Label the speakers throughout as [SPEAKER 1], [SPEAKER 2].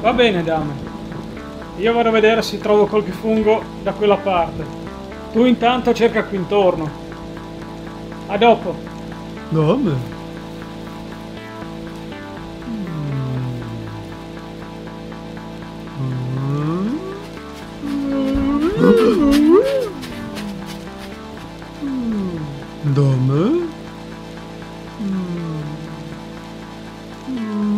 [SPEAKER 1] Va bene, dame. Io vado a vedere se trovo qualche fungo da quella parte. Tu intanto cerca qui intorno. A dopo.
[SPEAKER 2] Dame? Dame?
[SPEAKER 1] Dame!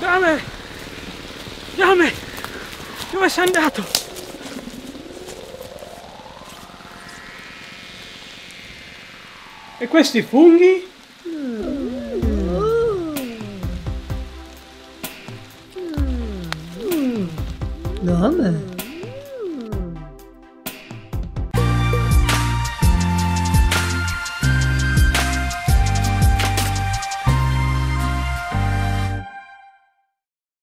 [SPEAKER 1] Dame! Dame! Dove sei andato? E questi funghi?
[SPEAKER 3] Dame?